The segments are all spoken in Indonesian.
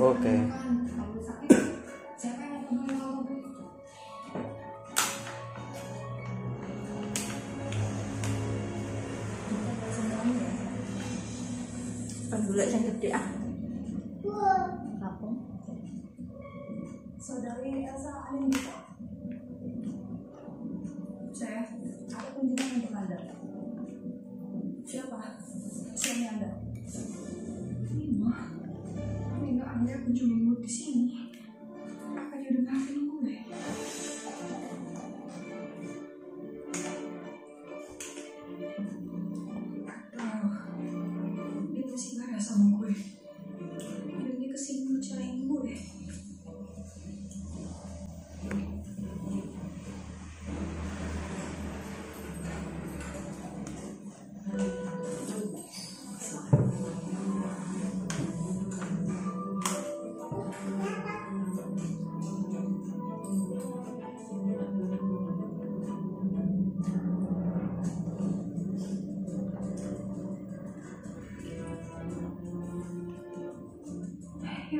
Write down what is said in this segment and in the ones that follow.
Oke. Penduluk yang gede ah. Apa? Saudari Elsa bisa? Saya ada kunjungan untuk Anda. Siapa? Suami Anda. Nino, Nino Anda kunjungimu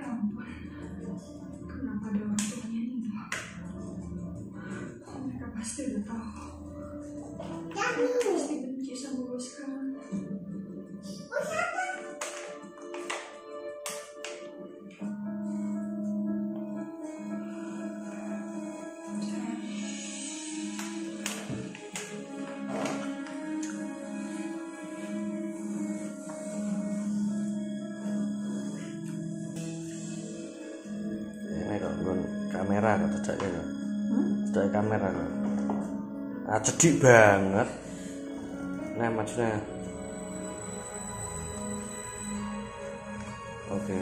Ya ampun, kenapa ada orang tuanya Nino? Mereka pasti udah tahu. Kamera kok cedake kok. Hmm? Cedake kamera kok. Ah cedik banget. Nah, maksudnya Oke.